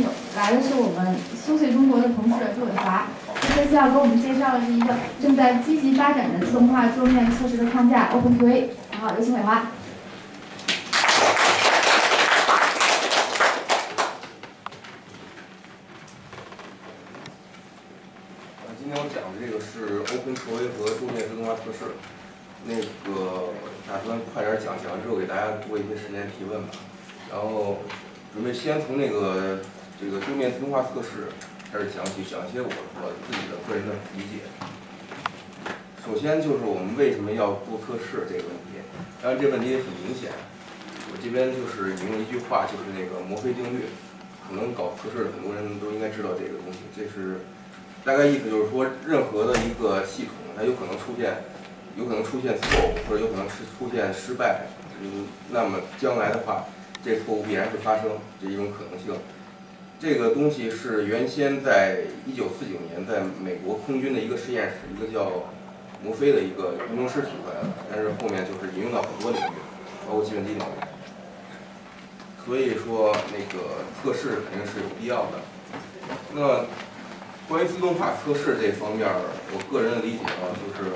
有来的是我们苏碎中国的同事杜伟华，他这次要给我们介绍的是一个正在积极发展的自动化桌面测试的框架 OpenQA。好，有请伟华。今天我讲的这个是 OpenQA 和桌面自动化测试。那个打算快点讲，讲完之后给大家多一些时间提问吧。然后准备先从那个这个桌面自动化测试开始讲起，讲一些我我自己的个人的理解。首先就是我们为什么要做测试这个问题，当然这问题也很明显。我这边就是引用一句话，就是那个墨菲定律，可能搞测试的很多人都应该知道这个东西。这是大概意思就是说，任何的一个系统，它有可能出现。有可能出现错误，或者有可能是出现失败，嗯，那么将来的话，这错误必然会发生，这一种可能性。这个东西是原先在一九四九年在美国空军的一个实验室，一个叫摩飞的一个工程师提出来的，但是后面就是引用到很多领域，包括计算机领域。所以说，那个测试肯定是有必要的。那关于自动化测试这方面，我个人的理解啊，就是。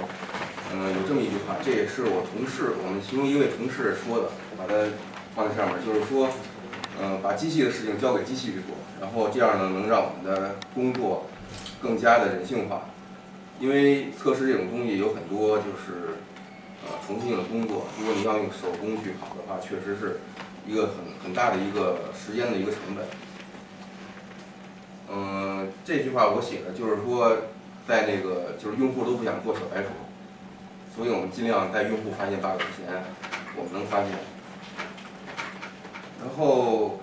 嗯，有这么一句话，这也是我同事，我们其中一位同事说的，我把它放在上面，就是说，嗯，把机器的事情交给机器去做，然后这样呢，能让我们的工作更加的人性化。因为测试这种东西有很多就是，呃，重复性的工作，如果你要用手工去跑的话，确实是一个很很大的一个时间的一个成本。嗯，这句话我写的就是说，在那个就是用户都不想做小白鼠。所以我们尽量在用户发现 bug 之前，我们能发现。然后，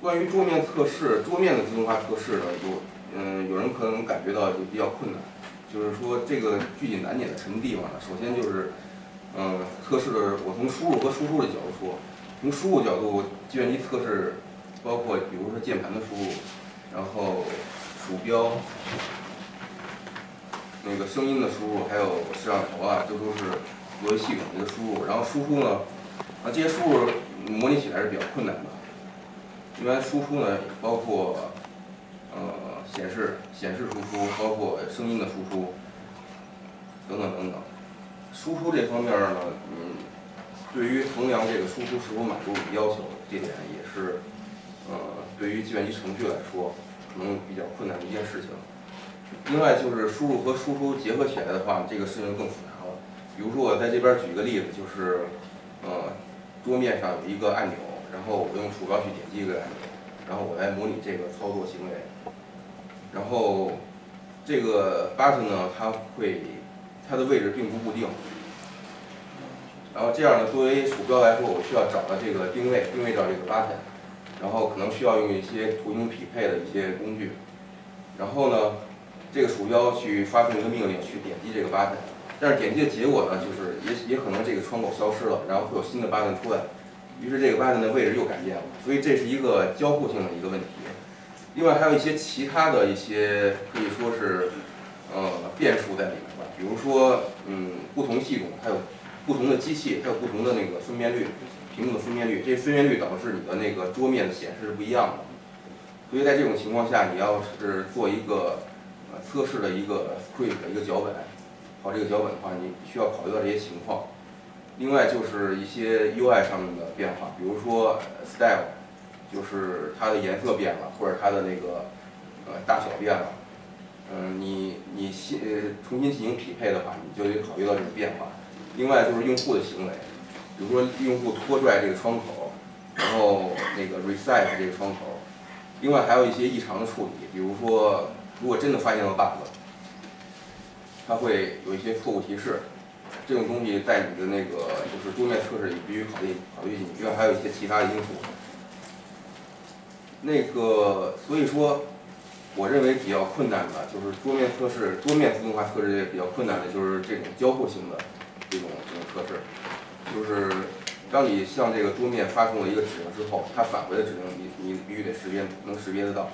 关于桌面测试，桌面的自动化测试呢，有，嗯，有人可能感觉到就比较困难，就是说这个具体难点在什么地方呢？首先就是，嗯，测试的，我从输入和输出的角度说，从输入角度，计算机测试包括比如说键盘的输入，然后鼠标。那个声音的输入，还有摄像头啊，这都是作为系统的一个输入。然后输出呢，啊，这些输入模拟起来是比较困难的。一般输出呢，包括呃显示、显示输出，包括声音的输出等等等等。输出这方面呢，嗯，对于衡量这个输出是否满足我们要求，这点也是呃对于计算机程序来说，可能比较困难的一件事情。另外就是输入和输出结合起来的话，这个事情更复杂了。比如说我在这边举一个例子，就是，呃，桌面上有一个按钮，然后我用鼠标去点击一个按钮，然后我来模拟这个操作行为。然后这个 button 呢，它会它的位置并不固定。然后这样呢，作为鼠标来说，我需要找到这个定位，定位到这个 button，然后可能需要用一些图形匹配的一些工具。然后呢？这个鼠标去发送一个命令，去点击这个 button，但是点击的结果呢，就是也也可能这个窗口消失了，然后会有新的 button 出来，于是这个 button 的位置又改变了，所以这是一个交互性的一个问题。另外还有一些其他的一些可以说是呃变数在里面吧，比如说嗯不同系统还有不同的机器，还有不同的那个分辨率，屏幕的分辨率，这分辨率导致你的那个桌面的显示是不一样的。所以在这种情况下，你要是做一个测试的一个 script 的一个脚本，跑这个脚本的话，你需要考虑到这些情况。另外就是一些 UI 上面的变化，比如说 style，就是它的颜色变了，或者它的那个呃大小变了。嗯，你你新重新进行匹配的话，你就得考虑到这种变化。另外就是用户的行为，比如说用户拖拽这个窗口，然后那个 reset 这个窗口。另外还有一些异常的处理，比如说。如果真的发现了 bug，它会有一些错误提示，这种东西在你的那个就是桌面测试里必须考虑考虑进去，另外还有一些其他的因素。那个所以说，我认为比较困难的就是桌面测试，桌面自动化测试也比较困难的就是这种交互性的这种这种测试，就是当你向这个桌面发送了一个指令之后，它返回的指令你你必须得识别能识别得到。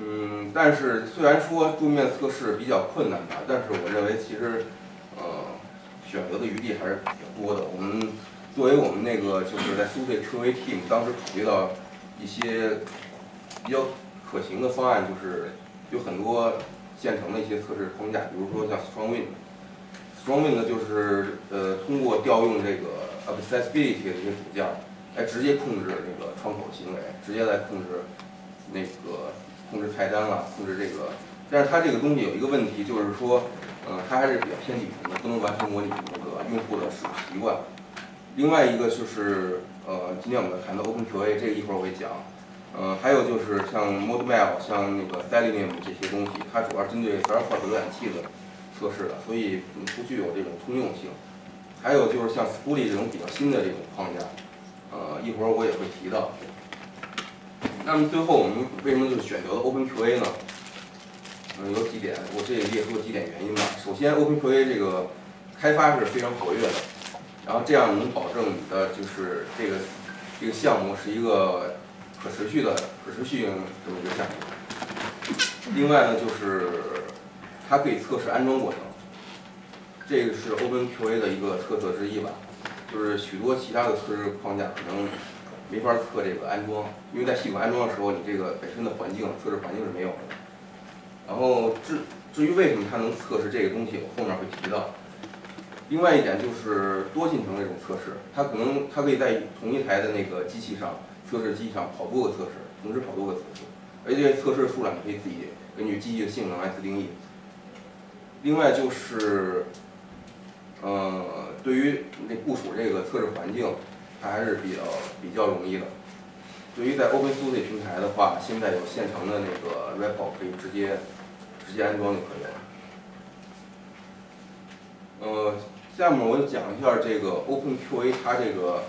嗯，但是虽然说桌面测试比较困难吧，但是我认为其实，呃，选择的余地还是比较多的。我们作为我们那个就是在苏费科威 team 当时考虑到，一些比较可行的方案，就是有很多现成的一些测试框架，比如说像 StrongWind。StrongWind，就是呃通过调用这个 accessibility 的一些组件，来直接控制那个窗口行为，直接来控制那个控制菜单了，控制这个。但是它这个东西有一个问题，就是说，呃，它还是比较偏底层的，不能完全模拟那个用户的使用习惯。另外一个就是呃，今天我们谈的 OpenQA，这一会儿我会讲。呃，还有就是像 ModeMail，像那个 Selenium 这些东西，它主要针对 Firefox 浏览器的。测试的，所以不具有这种通用性。还有就是像 s p o o l y 这种比较新的这种框架，呃，一会儿我也会提到。那么最后我们为什么就选择了 OpenQA 呢？嗯，有几点，我这里列出几点原因吧。首先，OpenQA 这个开发是非常活跃的，然后这样能保证你的就是这个这个项目是一个可持续的、可持续性这么一个项目。另外呢，就是。它可以测试安装过程，这个是 OpenQA 的一个特色之一吧。就是许多其他的测试框架可能没法测这个安装，因为在系统安装的时候，你这个本身的环境测试环境是没有的。然后至至于为什么它能测试这个东西，我后面会提到。另外一点就是多进程这种测试，它可能它可以在同一台的那个机器上测试机上跑多个测试，同时跑多个测试，而且测试数量你可以自己根据机器的性能来自定义。另外就是，呃，对于那部署这个测试环境，它还是比较比较容易的。对于在 OpenSUSE 平台的话，现在有现成的那个 repo 可以直接直接安装就可以了。呃，下面我就讲一下这个 OpenQA 它这个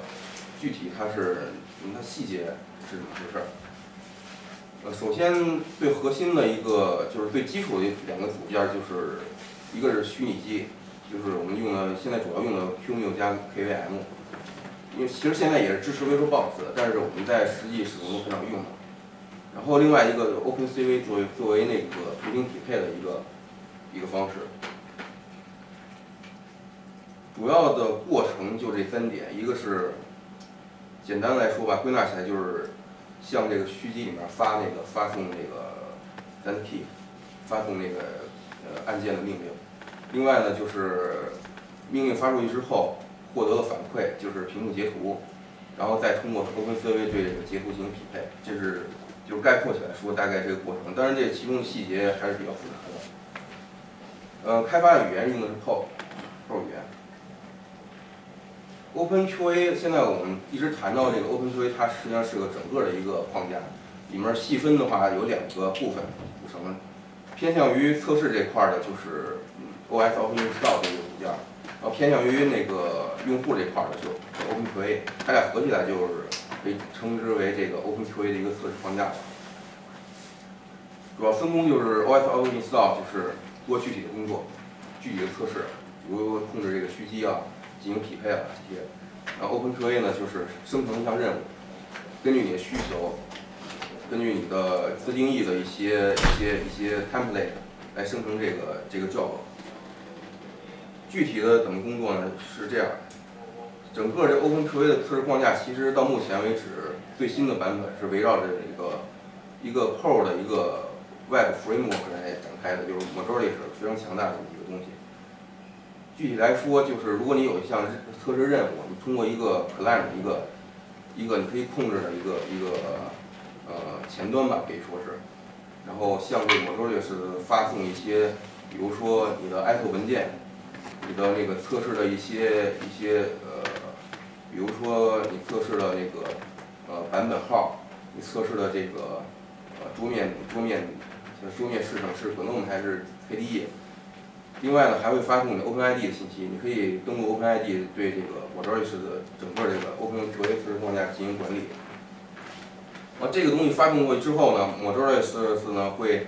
具体它是它细节是怎么回事。呃，首先最核心的一个就是最基础的两个组件就是。一个是虚拟机，就是我们用的现在主要用的 QEMU 加 KVM，因为其实现在也是支持 VirtualBox 的，但是我们在实际使用中很少用的。然后另外一个 OpenCV 作为作为那个图形匹配的一个一个方式。主要的过程就这三点，一个是简单来说吧，归纳起来就是向这个虚机里面发那个发送那个 send key，发送那个呃按键的命令。另外呢，就是命令发出去之后，获得了反馈，就是屏幕截图，然后再通过 OpenCV 对这个截图进行匹配，这是就是概括起来说大概这个过程。当然，这其中的细节还是比较复杂的。呃，开发语言用的是 PO，PO 语言。OpenQA 现在我们一直谈到这个 OpenQA，它实际上是个整个的一个框架，里面细分的话有两个部分组成，偏向于测试这块的，就是。OS OpenInstall 这个组件，然后偏向于那个用户这块的就 OpenQA，它俩合起来就是可以称之为这个 OpenQA 的一个测试框架。主要分工就是 OS OpenInstall 就是做具体的工作，具体的测试，比如控制这个虚机啊，进行匹配啊这些。然后 OpenQA 呢就是生成一项任务，根据你的需求，根据你的自定义的一些一些一些 template 来生成这个这个 job。具体的怎么工作呢？是这样，整个这 OpenQA 的测试框架，其实到目前为止最新的版本是围绕着一个一个 Perl 的一个 Web Framework 来展开的，就是 Majority 是非常强大的一个东西。具体来说，就是如果你有一项测试任务，你通过一个 Client 一个一个你可以控制的一个一个呃前端吧，可以说是，然后向这个 Majority 是发送一些，比如说你的 ISO 文件。你的那个测试的一些一些呃，比如说你测试的那个呃版本号，你测试的这个呃桌面桌面桌面是程是 GNOME 还是 KDE？另外呢，还会发送你 OpenID 的信息，你可以登录 OpenID 对这个 m o d r i s 的整个这个 OpenQA 测试框架进行管理。啊，这个东西发送过去之后呢 m o d r i s 呢会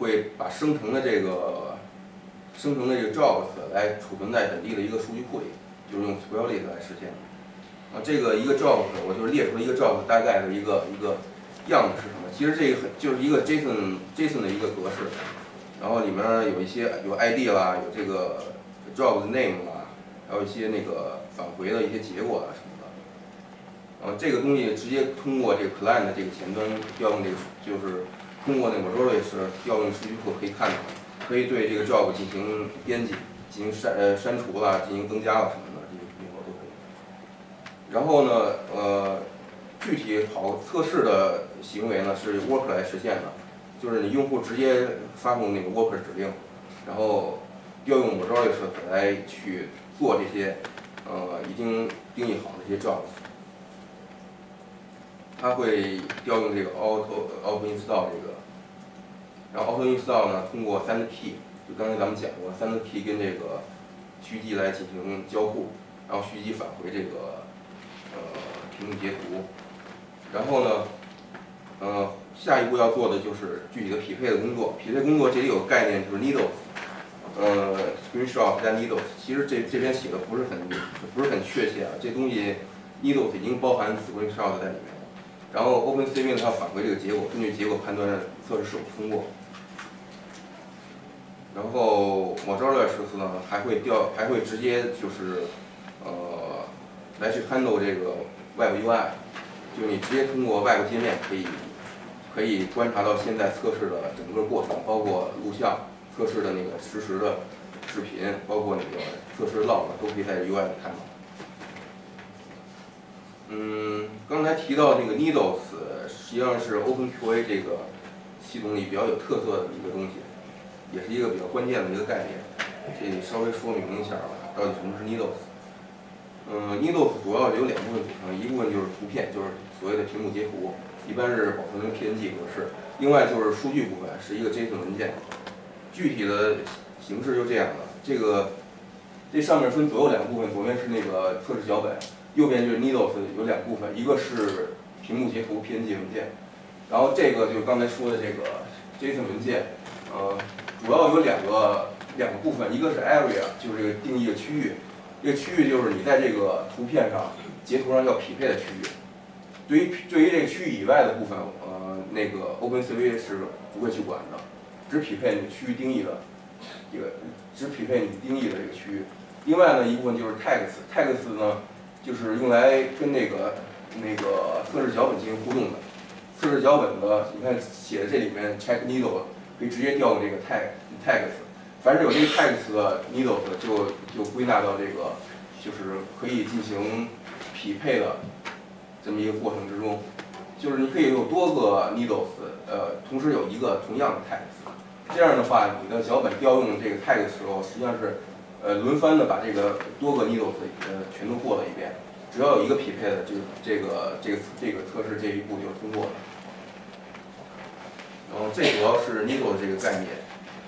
会把生成的这个。生成的这个 jobs 来储存在本地的一个数据库里，就是用 Spring 来实现的。啊，这个一个 jobs 我就列出了一个 jobs 大概的一个一个样子是什么？其实这个很就是一个 JSON JSON 的一个格式，然后里面有一些有 ID 啦，有这个 jobs name 啦，还有一些那个返回的一些结果啊什么的。呃，这个东西直接通过这个 client 这个前端调用这个，就是通过那个 Majorless 调用数据库可以看到，可以对这个 job 进行编辑，进行删呃删除啦，进行增加了什么的，这些配合都可以。然后呢，呃，具体跑测试的行为呢是 worker 来实现的，就是你用户直接发送那个 worker 指令，然后调用 Majorless 来去做这些呃已经定义好的这些 jobs。它会调用这个 auto auto install 这个，然后 auto install 呢，通过 send key，就刚才咱们讲过，send key 跟这个虚机来进行交互，然后虚机返回这个呃屏幕截图，然后呢，呃下一步要做的就是具体的匹配的工作，匹配工作这里有个概念就是 needles，呃 screenshot 加 needles，其实这这边写的不是很不是很确切啊，这东西 needles 已经包含 screenshot 在里面了。然后 OpenCV 呢，它返回这个结果，根据结果判断测试是否通过。然后 Majorless 呢，还会调，还会直接就是呃来去 handle 这个 Web UI，就你直接通过 Web 界面可以可以观察到现在测试的整个过程，包括录像、测试的那个实时的视频，包括那个测试 log 都可以在 UI 里看到。嗯，刚才提到那个 Needles，实际上是 OpenQA 这个系统里比较有特色的一个东西，也是一个比较关键的一个概念。这里稍微说明一下吧，到底什么是 Needles？嗯，Needles 主要有两部分组成，一部分就是图片，就是所谓的屏幕截图，一般是保存成 PNG 格式；另外就是数据部分，是一个 JSON 文件。具体的形式就这样的，这个这上面分左右两部分，左边是那个测试脚本。右边就是 Needles 有两部分，一个是屏幕截图 PNG 文件，然后这个就是刚才说的这个 JSON 文件，呃，主要有两个两个部分，一个是 Area，就是这个定义的区域，这个区域就是你在这个图片上截图上要匹配的区域。对于对于这个区域以外的部分，呃，那个 OpenCV 是不会去管的，只匹配你区域定义的这个，只匹配你定义的这个区域。另外呢，一部分就是 Tags，Tags 呢。就是用来跟那个那个测试脚本进行互动的。测试脚本的，你看写的这里面 check needle 可以直接调用这个 tag tags，凡是有这个 tags 的 needles 就就归纳到这个就是可以进行匹配的这么一个过程之中。就是你可以有多个 needles，呃，同时有一个同样的 tags，这样的话你的脚本调用这个 tag 的时候，实际上是。呃，轮番的把这个多个 needles 呃全都过了一遍，只要有一个匹配的，就这个这个这个测试这一步就通过了。然后这主要是 needle 这个概念，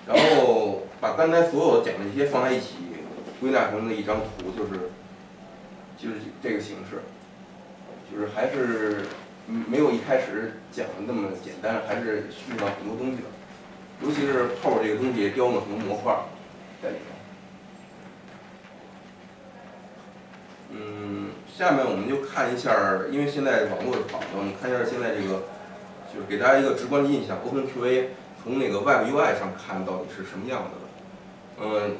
然后把刚才所有讲的一些放在一起，归纳成的一张图，就是就是这个形式，就是还是没有一开始讲的那么简单，还是需要很多东西的，尤其是 PO 这个东西雕了很多模块在里面。嗯，下面我们就看一下，因为现在网络是好的，我们看一下现在这个，就是给大家一个直观的印象，OpenQA 从那个 Web UI 上看到底是什么样子的。嗯，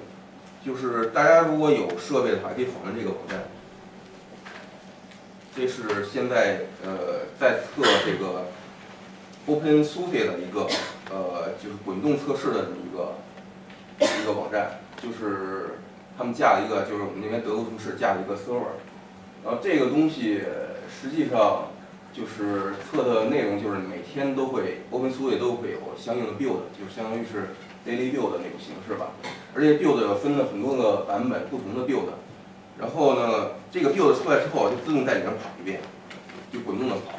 就是大家如果有设备的话，可以访问这个网站。这是现在呃在测这个 OpenSUSE 的一个呃就是滚动测试的这么一个一个网站，就是。他们架了一个，就是我们那边德国同事架了一个 server，然后这个东西实际上就是测的内容就是每天都会，Open Source 都会有相应的 build，就相当于是 daily build 那种形式吧。而且 build 分了很多个版本，不同的 build。然后呢，这个 build 出来之后就自动在里面跑一遍，就滚动的跑，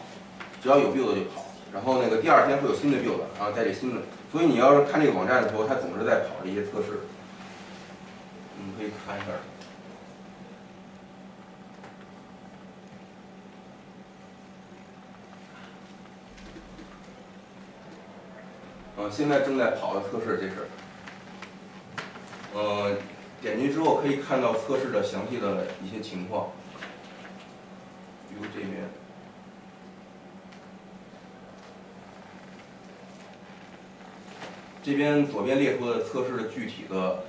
只要有 build 就跑。然后那个第二天会有新的 build，然后在这新的，所以你要是看这个网站的时候，它总是在跑这些测试。你可以看一下。嗯，现在正在跑的测试，这是。呃，点击之后可以看到测试的详细的一些情况，比如这边，这边左边列出的测试的具体的。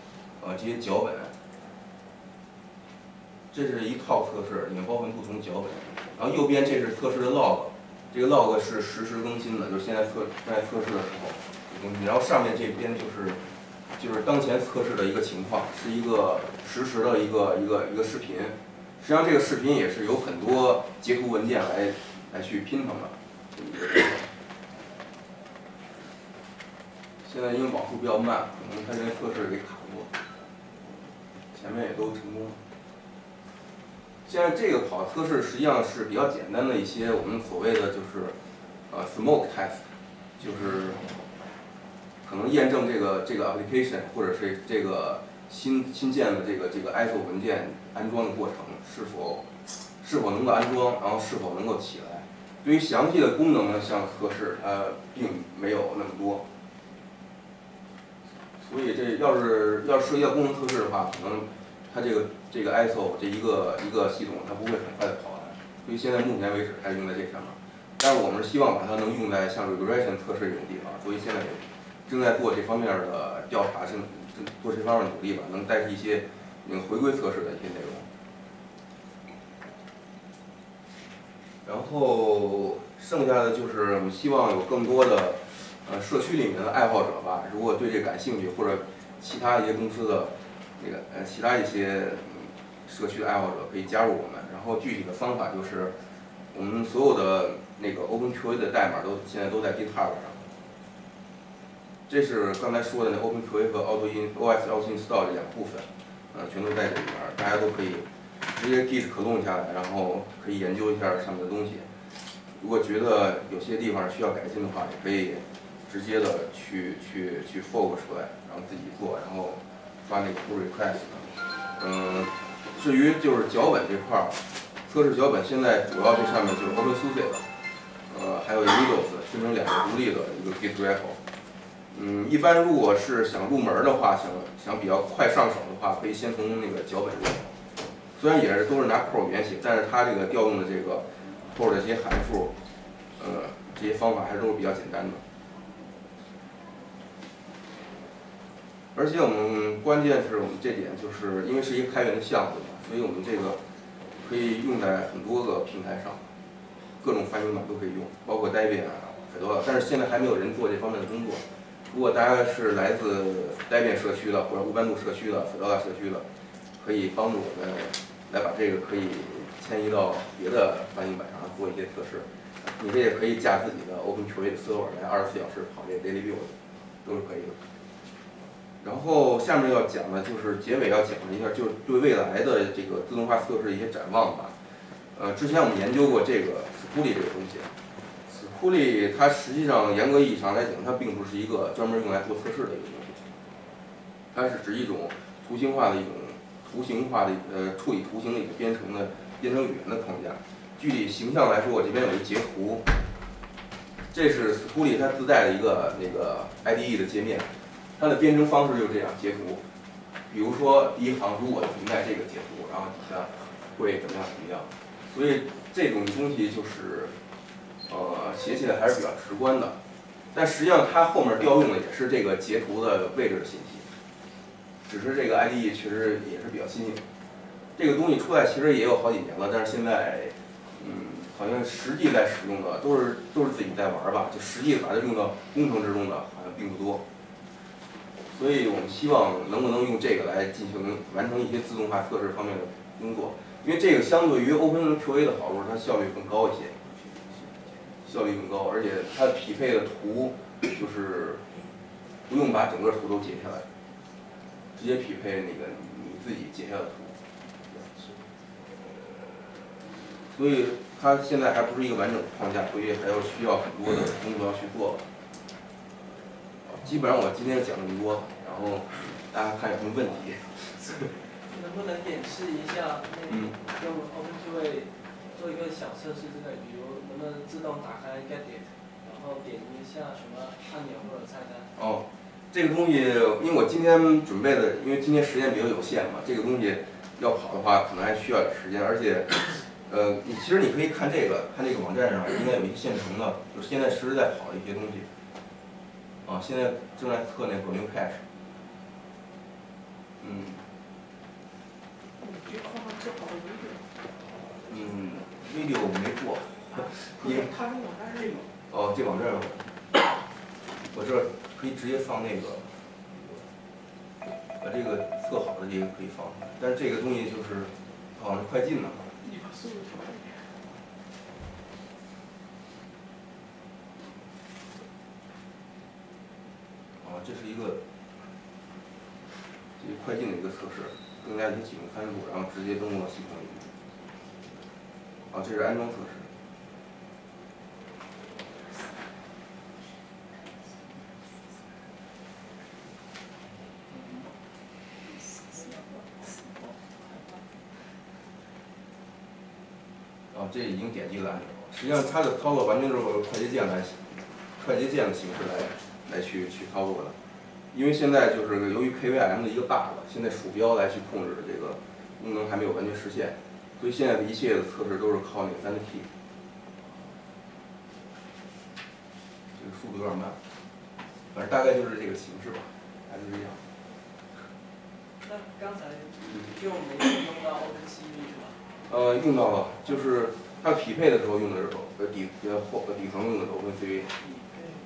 呃，这些脚本，这是一套测试，也包含不同脚本。然后右边这是测试的 log，这个 log 是实时更新的，就是现在测在测试的时候然后上面这边就是就是当前测试的一个情况，是一个实时的一个一个一个视频。实际上这个视频也是有很多截图文件来来去拼成的。现在因为网速比较慢，可能它这个测试给卡住了。前面也都成功了。现在这个跑测试实际上是比较简单的一些我们所谓的就是呃 smoke test，就是可能验证这个这个 application 或者是这个新新建的这个这个 ISO 文件安装的过程是否是否能够安装，然后是否能够起来。对于详细的功能呢，像测试它并没有那么多。所以这要是要涉及到功能测试的话，可能它这个这个 ISO 这一个一个系统它不会很快的跑完，所以现在目前为止还用在这上面。但是我们是希望把它能用在像 regression 测试这种地方，所以现在正在做这方面的调查，正正做这方面努力吧，能代替一些那个回归测试的一些内容。然后剩下的就是我们希望有更多的。呃，社区里面的爱好者吧，如果对这感兴趣，或者其他一些公司的那个呃其他一些社区的爱好者可以加入我们。然后具体的方法就是，我们所有的那个 OpenQA 的代码都现在都在 GitHub 上。这是刚才说的那 OpenQA 和 Auto In OS AutoIN Store 这两部分，呃，全都在这里边，大家都可以直接 Git 可动下来，然后可以研究一下上面的东西。如果觉得有些地方需要改进的话，也可以。直接的去去去 fork 出来，然后自己做，然后发那个 pull request。嗯，至于就是脚本这块儿，测试脚本现在主要这上面就是 OpenSUSE 的，呃，还有 Windows 分成两个独立的一个 Git repo。嗯，一般如果是想入门的话，想想比较快上手的话，可以先从那个脚本入手。虽然也是都是拿 Perl 语言写，但是它这个调用的这个 Perl 的这些函数，呃，这些方法还是都是比较简单的。而且我们关键是我们这点，就是因为是一个开源的项目嘛，所以我们这个可以用在很多个平台上，各种翻译码都可以用，包括 Debian 啊、很多。但是现在还没有人做这方面的工作。如果大家是来自 Debian 社区的或者乌班度社区的、Fedora 社区的，可以帮助我们来把这个可以迁移到别的翻译板上做一些测试。你这也可以架自己的 OpenQA 的 server 来二十四小时跑这 daily build，都是可以的。然后下面要讲的就是结尾要讲一下，就是对未来的这个自动化测试一些展望吧。呃，之前我们研究过这个 s p o o l y 这个东西 s p o o l y 它实际上严格意义上来讲，它并不是一个专门用来做测试的一个东西，它是指一种图形化的一种图形化的呃处理图形的一个编程的编程语言的框架。具体形象来说，我这边有一截图，这是 s p o o l y 它自带的一个那个 IDE 的界面。它的编程方式就是这样截图，比如说第一行如果存在这个截图，然后底下会怎么样怎么样，所以这种东西就是呃写起来还是比较直观的，但实际上它后面调用的也是这个截图的位置的信息，只是这个 IDE 确实也是比较新颖，这个东西出来其实也有好几年了，但是现在嗯好像实际在使用的都是都是自己在玩吧，就实际把它用到工程之中的好像并不多。所以我们希望能不能用这个来进行完成一些自动化测试方面的工作，因为这个相对于 OpenQA 的好处，它效率更高一些，效率很高，而且它匹配的图就是不用把整个图都截下来，直接匹配那个你自己截下的图。所以它现在还不是一个完整的框架，所以还要需要很多的工作要去做。基本上我今天讲这么多，然后大家看有什么问题。能不能演示一下嗯用 OpenQA 做一个小测试之类，比如自动打开 Gedit，然后点一下什么按钮或者菜单？哦，这个东西，因为我今天准备的，因为今天时间比较有限嘛，这个东西要跑的话，可能还需要点时间，而且，呃，你其实你可以看这个，看这个网站上应该有一些现成的，就是现在实时在跑的一些东西。啊，现在正在测那个 New Cache。嗯。嗯，video 没过，因为他跟网站是有。哦，这网站有，我这儿可以直接放那个，把这个测好的这个可以放，但是这个东西就是好像是快进了。你把速度调慢一点。啊，这是一个这个快进的一个测试，增加一些启动参数，然后直接登录到系统里面。啊，这是安装测试。啊，这已经点击了按钮，实际上它的操作完全就是快捷键来，快捷键的形式来来去去操作的。因为现在就是由于 KVM 的一个 bug，现在鼠标来去控制这个功能还没有完全实现，所以现在的一切的测试都是靠那个三 T。这个速度有点慢，反正大概就是这个形式吧，还是这样。那刚才就没有用到 OpenCV 是吧？呃，用到了，就是它匹配的时候用的是呃底呃后呃底层用的是 OpenCV，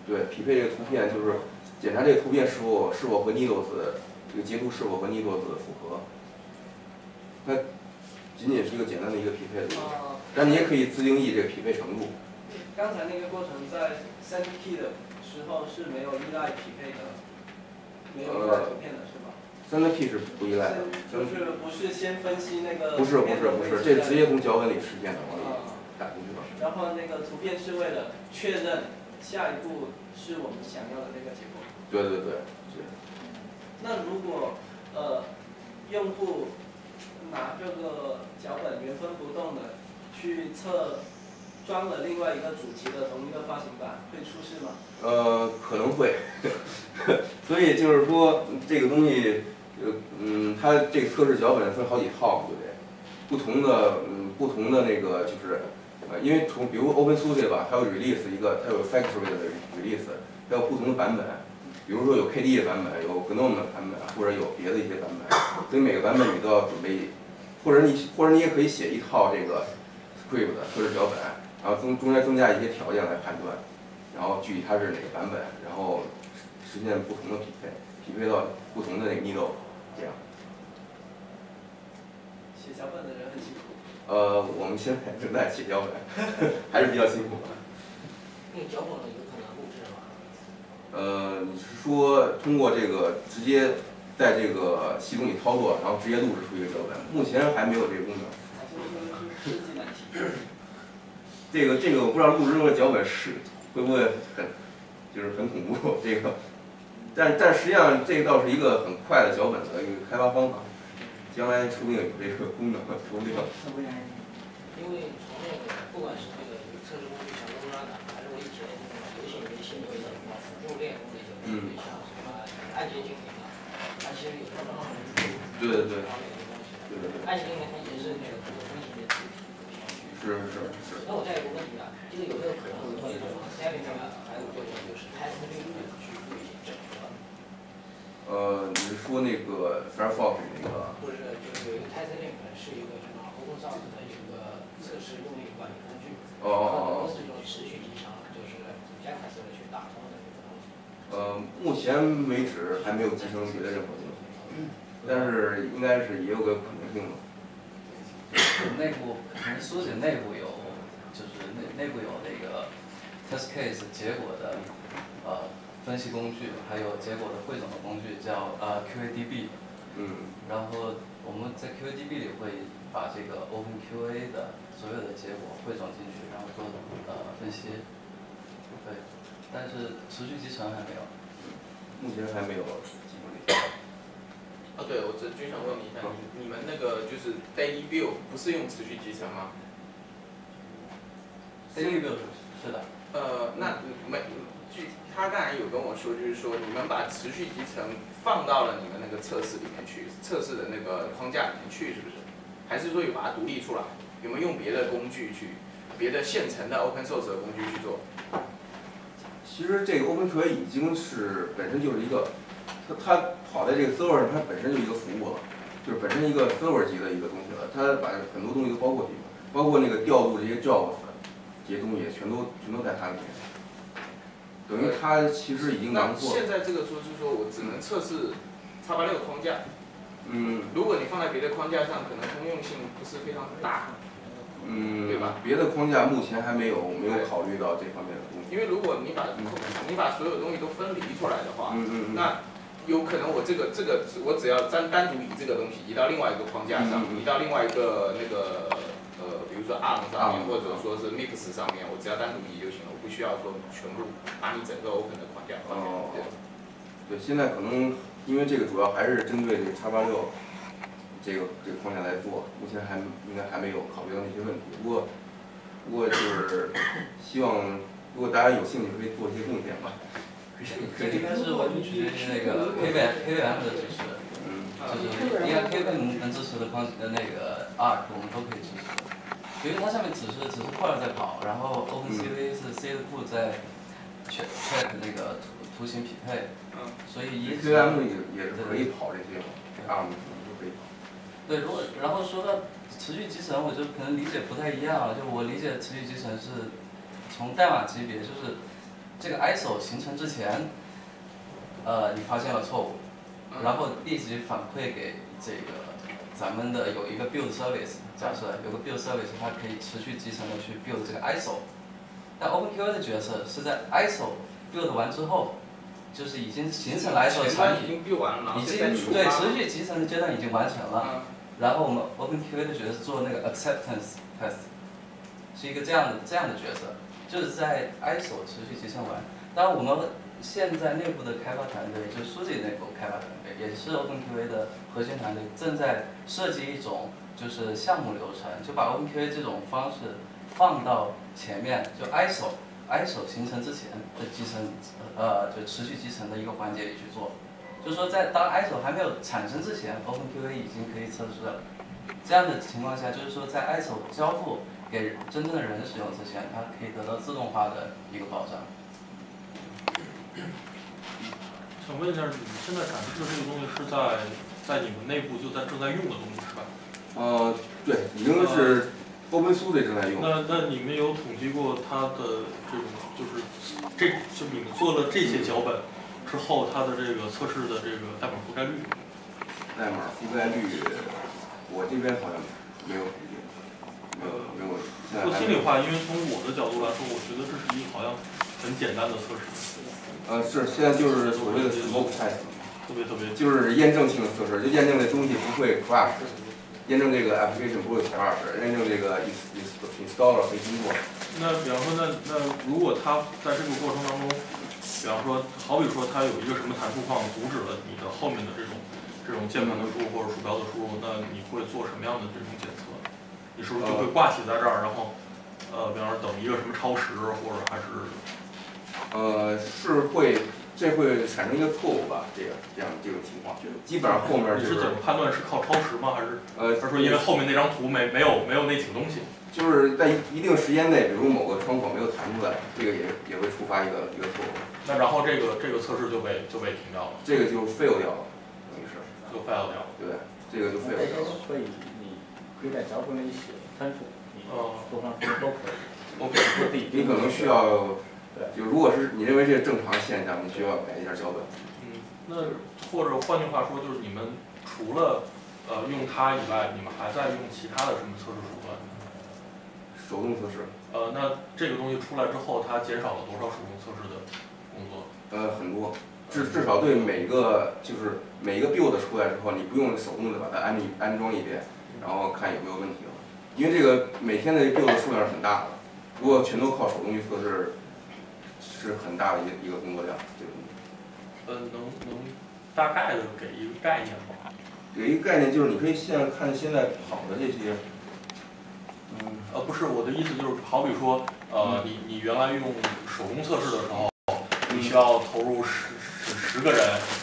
对，匹配这个图片就是检查这个图片是否是否和 Needles 这个截图是否和 Needles 符合。它仅仅是一个简单的一个匹配的过程，啊，但你也可以自定义这个匹配程度。刚才那个过程在 send key 的时候是没有依赖匹配的，没有依赖图片的是吧？三 T 是不依赖的，就是不是先分析那个不是不是不是，这直接从脚本里实现的，打进去了。然后那个图片是为了确认下一步是我们想要的那个结果。对对对，是。那如果呃用户拿这个脚本原封不动的去测装了另外一个主题的同一个发行版，会出事吗？呃，可能会，所以就是说这个东西，呃，嗯，它这个测试脚本分好几套，对不对？不同的，嗯，不同的那个就是，呃，因为从比如 OpenSUSE 吧，它有 release 一个，它有 factory 的 release，它有不同的版本，比如说有 KDE 的版本，有 GNOME 的版本，或者有别的一些版本，所以每个版本你都要准备，或者你或者你也可以写一套这个 script 的测试脚本，然后增中间增加一些条件来判断。然后具体它是哪个版本，然后实现不同的匹配，匹配到不同的那个 needle，这样。写脚本的人很辛苦。呃，我们现在正在写脚本，还是比较辛苦的。那脚本有可能录制吗？呃，你是说通过这个直接在这个系统里操作，然后直接录制出一个脚本？目前还没有这个功能。这个这个我不知道录制这个脚本是会不会很，就是很恐怖这个，但但实际上这个倒是一个很快的脚本的一个开发方法，将来说不定有这个功能，说不定。因为从那个不管是这个测试工具像 l o r a 还是我以前那种游戏里面写那个什么辅助练功那些工具，像什么按键精灵啊，它其实有专门的对对对。对对对，按键精灵它也是那个可分析的。是是是。那我再有个问题啊，这个有没有可能和这种 Selling 啊，还有这种就是 Test Link 去做一些整合？呃，你是说那个 Firefox 那个？不是，就是有一个 Test Link 是一个什么 Open Source 的一个测试用力管理工具，哦哦它哦是一种持续集成，就是 Jackass 的去打通的这个东西。呃，目前为止还没有集成别的任何东西，但是应该是也有个可能性吧。内部可能书写内部有，就是内内部有那个 test case 结果的呃分析工具，还有结果的汇总的工具叫呃 QADB，嗯，然后我们在 QADB 里会把这个 OpenQA 的所有的结果汇总进去，然后做呃分析，对，但是持续集成还没有。目前还没有集成这些。啊，对，我这就想问你一下，你你们那个就是 daily view 不是用持续集成吗？Daily Build 是的，呃，那没，据他刚才有跟我说，就是说你们把持续集成放到了你们那个测试里面去，测试的那个框架里面去，是不是？还是说有把它独立出来？有没有用别的工具去，别的现成的 open source 的工具去做？其实这个 OpenQA 已经是本身就是一个，它它跑在这个 server 上，它本身就一个服务了，就是本身一个 server 级的一个东西了。它把很多东西都包括进去。包括那个调度这些 jobs 这些东西，全都全都在它里面。等于它其实已经那囊括，现在这个说是说我只能测试叉八六框架，嗯如果你放在别的框架上，可能通用性不是非常大。嗯，对吧？别的框架目前还没有没有考虑到这方面的东西。因为如果你把你把所有东西都分离出来的话，嗯嗯嗯。那有可能我这个这个我只要单单独移这个东西移到另外一个框架上，移到另外一个那个呃，比如说 ARM 上面或者说是 Mix 上面，我只要单独移就行了，我不需要说全部把你整个 Open 的框架放进哦来。对，现在可能因为这个主要还是针对这个叉八六这个这个框架来做，目前还应该还没有考虑到那些问题。不过不过就是希望如果大家有兴趣可以做一些贡献吧。可以可以这应该是完全取决于那个 KVM KVM 的支持，嗯就是应该 KVM 能支持的框呃那个 ARC 我们都可以支持，因为它上面只是只是 Core 在跑，然后 OpenCV 是 C 的库在 check check 那个图图形匹配，嗯，所以一 KVM 也也是可以跑这些可以跑。对，如果然后说到持续集成，我就可能理解不太一样了。就我理解持续集成是从代码级别，就是这个 ISO 形成之前，呃，你发现了错误，然后立即反馈给这个咱们的有一个 build service，假设有个 build service，它可以持续集成的去 build 这个 ISO。但 OpenQA 的角色是在 ISO build 完之后，就是已经形成了 ISO 前产品。已经 build 完了，已经对持续集成的阶段已经完成了，嗯然后我们 OpenQA 的角色做那个 acceptance test，是一个这样的这样的角色，就是在 ISO 持续集成完。当然我们现在内部的开发团队，就书记内部开发团队，也是 OpenQA 的核心团队，正在设计一种就是项目流程，就把 OpenQA 这种方式放到前面，就 ISO ISO 形成之前的集成，呃，就持续集成的一个环节里去做。就是说，在当 ISO 还没有产生之前，OpenQA 已经可以测试了。这样的情况下，就是说在 ISO 交付给真正的人使用之前，它可以得到自动化的一个保障。想问一下，你们现在展示的这个东西是在在你们内部就在正在用的东西是吧？呃，对，已经是 OpenSUSE 正在用。那那你们有统计过它的这种就是这就你们做了这些脚本之后，它的这个测试的这个代码覆盖率？代码覆盖率，我这边好像没有没有没有说心里话，因为从我的角度来说，我觉得这是一好像很简单的测试，呃，是现在就是所谓的 smoke test，特别特别就是验证性的测试，就验证这东西不会 crash，验证这个 application 不会 crash，验证这个 ins ins installer 可以工作。那比方说，那那如果它在这个过程当中，比方说，好比说它有一个什么弹出框阻止了你的后面的这种这种键盘的输入或者鼠标的输入，那你会做什么样的这种检测？你是不是就会挂起在这儿，然后呃，比方说等一个什么超时，或者还是呃，是会，这会产生一个错误吧？这个这样这种情况，基本上后面你就是是怎么判断是靠超时吗？还是呃，还是说因为后面那张图没没有没有那几个东西？就是在一定时间内，比如某个窗口没有弹出来，这个也也会触发一个一个错误，那然后这个这个测试就被就被停掉了，这个就 fail 掉了，等于是，就 fail 掉了。对？这个就 fail 掉了。可以，你可以在脚本里写参数，你哦多长时间都可以。OK，你可能需要对，就如果是你认为这是正常现象，你需要改一下脚本。嗯，那或者换句话说，就是你们除了呃用它以外，你们还在用其他的什么测试手段？手动测试，呃，那这个东西出来之后，它减少了多少手动测试的工作？呃，很多，至至少对每个就是每一个 build 出来之后，你不用手动的把它安一安装一遍，然后看有没有问题了。因为这个每天的 build 数量是很大的，如果全都靠手动去测试，是很大的一个一个工作量。这个东西呃，能能大概的给一个概念吗？给一个概念就是，你可以现在看现在跑的这些，嗯，呃，不是，我的意思就是，好比说，呃，你你原来用手工测试的时候，你需要投入十十十个人，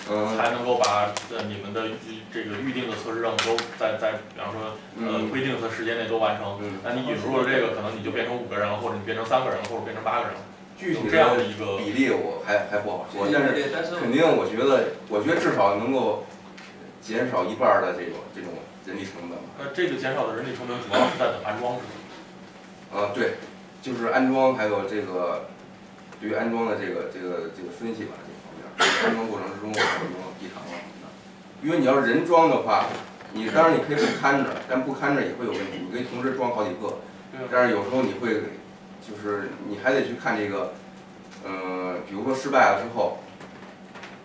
嗯才能够把呃你们的预这个预定的测试任务都在在比方说呃嗯规定的时间内都完成。嗯，那你引入了这个，可能你就变成五个人了，或者你变成三个人了，或者变成八个人了，具体的比例我还还不好说，但是肯定我觉得，我觉得至少能够减少一半儿的这种这种人力成本吧。呃这个减少的人力成本主要是在等安装是吧？呃，对，就是安装还有这个对于安装的这个这个这个分析吧，这方面。安装过程之中有什么异常啊什么的。因为你要是人装的话，你当然你可以不看着，但不看着也会有问题。你可以同时装好几个，但是有时候你会就是你还得去看这个，呃、比如说失败了之后，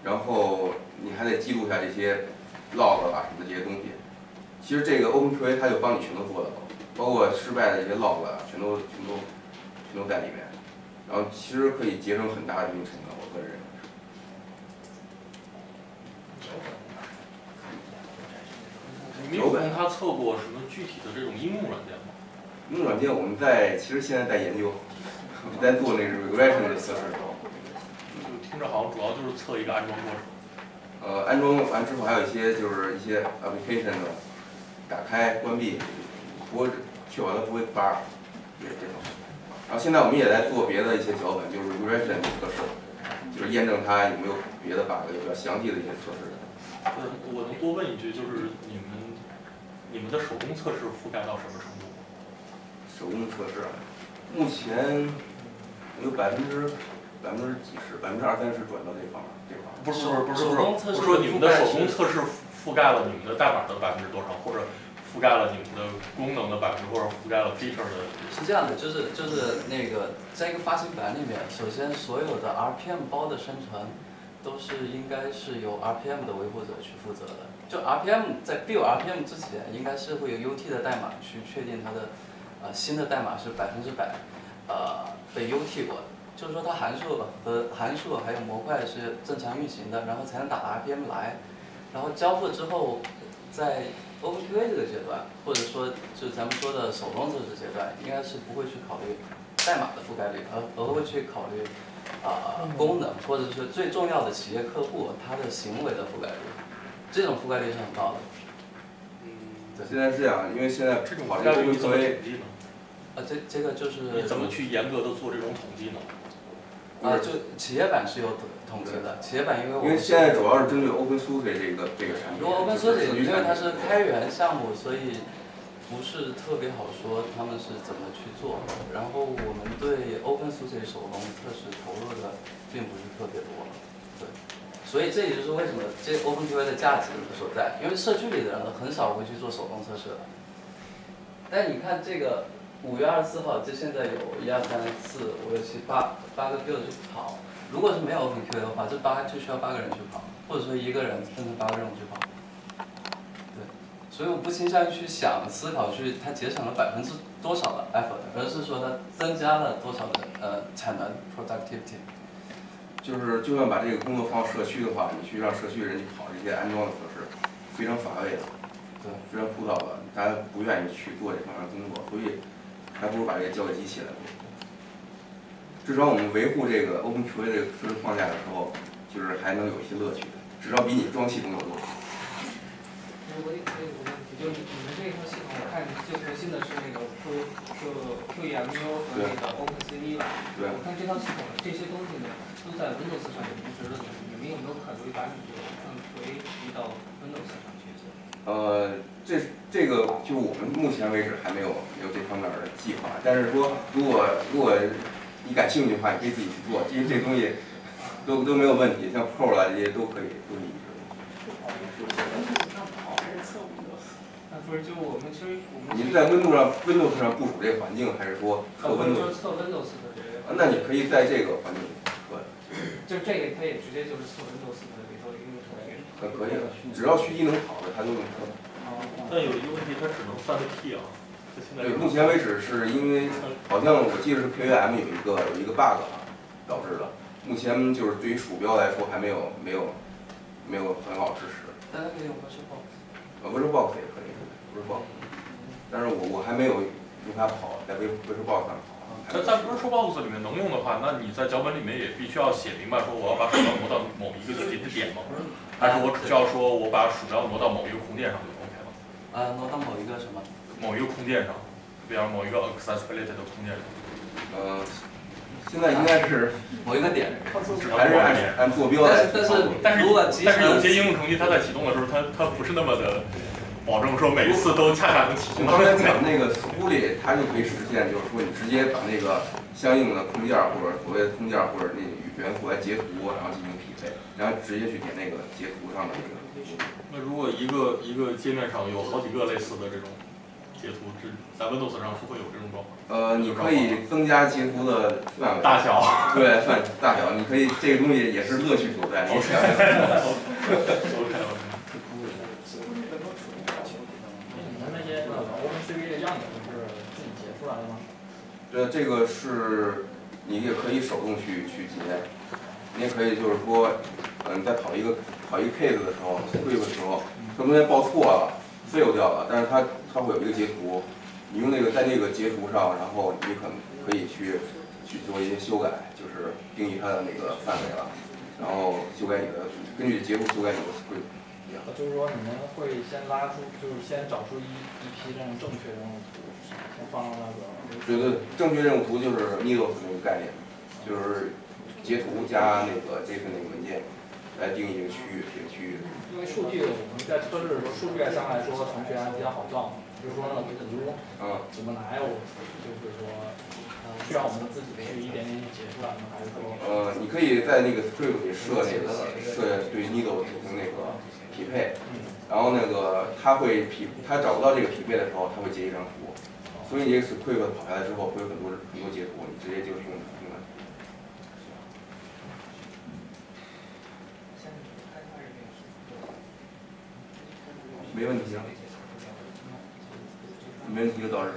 然后你还得记录下这些 log 啊什么的这些东西。其实这个 OpenQA 它就帮你全都做到了，包括失败的一些 log 啊，全都全都全都在里面。然后其实可以节省很大的运营成本，我个人认为。你有跟他测过什么具体的这种应用软件吗？应用软件我们在其实现在在研究，我们在做那个 regression 的测试。就听着好像主要就是测一个安装过程。呃，安装完之后还有一些就是一些 application 的打开、关闭，不会确保它不会 bug，也是这种。然后现在我们也在做别的一些脚本，就是 regression 的测试，就是验证它有没有别的 bug，有比较详细的一些测试。呃，我能多问一句，就是你们你们的手工测试覆盖到什么程度？手工测试，啊，目前有百分之百分之几十，百分之二三十转到这方面这块儿。不是不是不是不是不是，我说你们的手工测试覆盖了你们的代码的百分之多少，或者覆盖了你们的功能的百分之，或者覆盖了 feature 的。是这样的，就是就是那个在一个发行版里面，首先所有的 RPM 包的生成都是应该是由 RPM 的维护者去负责的。就 RPM 在 build RPM 之前，应该是会有 UT 的代码去确定它的呃新的代码是百分之百呃被 UT 过的，就是说它函数和函数还有模块是正常运行的，然后才能打到 RPM 来。然后交付之后，在 OpenQA 这个阶段，或者说就是咱们说的手动测试阶段，应该是不会去考虑代码的覆盖率，而而会去考虑啊、功能，或者是最重要的企业客户他的行为的覆盖率，这种覆盖率是很高的。对现在是这样，因为现在这种跑这个啊，这这个就是你怎么去严格的做这种统计呢？啊，就企业版是有统统计的，企业版因为我们因为现在主要是针对 OpenSUSE 这个这个产品。如果 open 就 source 因为它是开源项目，所以不是特别好说他们是怎么去做。然后我们对 open source 手工测试投入的并不是特别多，对。所以这也就是为什么这 OpenQA 的价值所在，因为社区里的人很少会去做手工测试的。但你看这个五月二十四号，就现在有一二三四五六七八八个 build 去跑，如果是没有 OpenQA 的话，这八就需要八个人去跑，或者说一个人分成八个任务去跑。对，所以我不倾向于去想思考去它节省了百分之多少的 effort，而是说它增加了多少的呃产能 productivity。就是就算把这个工作放社区的话，你去让社区人去跑这些安装的测试，非常乏味的，对，非常枯燥的，大家不愿意去做这方面的工作，所以还不如把这个交给机器来做。至少我们维护这个 OpenQA 这个框架的时候，就是还能有一些乐趣，至少比你装系统有乐趣。我有我有个问题，就是你们这一套系统，我看最核心的是那个 Q Q QEMU 和那个 OpenCV 吧。对我看这套系统这些东西呢，都在 Windows 上有支持的，你们有没有考虑把你这个 QA 移到 Windows 上去做？呃，这这个就我们目前为止还没有没有这方面的计划，但是说如果如果你感兴趣的话，你可以自己去做，因为这东西都都没有问题，像 Pro 啦这些都可以都可以。那不是就我们其实我们你是在 Windows 上 Windows 上部署这个环境，还是说测 Windows？是测 Windows 的这个。啊那你可以在这个环境里测，就这个它也直接就是测 Windows 的程序。可可以的，只要虚机能跑的，它就能跑。但有一个问题，它只能算个 T 啊。对，目前为止是因为好像我记得是 QAM 有一个有一个 bug 啊导致的，目前就是对于鼠标来说还没有没有没有很好支持。大家可以用 VirtualBox。呃，VirtualBox 也可以，VirtualBox，但是我我还没有用它跑，在 Vir VirtualBox 上跑。那在 VirtualBox 里面能用的话，那你在脚本里面也必须要写明白，说我要把鼠标挪到某一个具体的点吗？还是我只需要说我把鼠标挪到某一个空间上就 OK 了？啊，挪到某一个什么？某一个空间上，比方某一个 accessibility 的空间上，呃，现在应该是某一个点。只能还是按。按坐标来但是但是。但是但是有些应用程序它在启动的时候，它它不是那么的保证说每一次都恰恰能体现到我刚才讲那个 Spoolie，它就可以实现，就是说你直接把那个相应的空件儿或者所谓的空件儿或者那个元素来截图，然后进行匹配，然后直接去点那个截图上的那个。那如果一个一个界面上有好几个类似的这种截图，这在 Windows 上是会有这种状况？呃，你可以增加截图的范围。大小。对，范大小，你可以这个东西也是乐趣所在。OK OK。你们 那些 OpenCV 的样本是自己截出来的吗？呃，这个是你也可以手动去去截，你也可以就是说，嗯，你在跑一个跑一个 case 的时候，script 的时候，它中间报错了，fail 掉了，但是它它会有一个截图，你用那个在那个截图上，然后你可能可以去去做一些修改，就是定义它的那个范围了，然后修改你的根据截图修改你的 script。就是说你们会先拉出，就是先找出一一批这种正确任务图，先放到那个。对对，正确任务图就是 Needles 那个概念，就是截图加那个 JSON 那个文件来定义一个区域，这个区域。因为数据我们在测试的时候，数据上来说程序员比较好造，就是说那个图嗯怎么来，我就是说，呃，需要我们自己去一点点解出来吗？还是说？呃，你可以在那个 script 里设那个设对 Needle 进行那个匹配，然后那个它会匹，它找不到这个匹配的时候，它会截一张图，所以你这个 script 跑下来之后会有很多很多截图，你直接就用用没问题啊。没问题就到这儿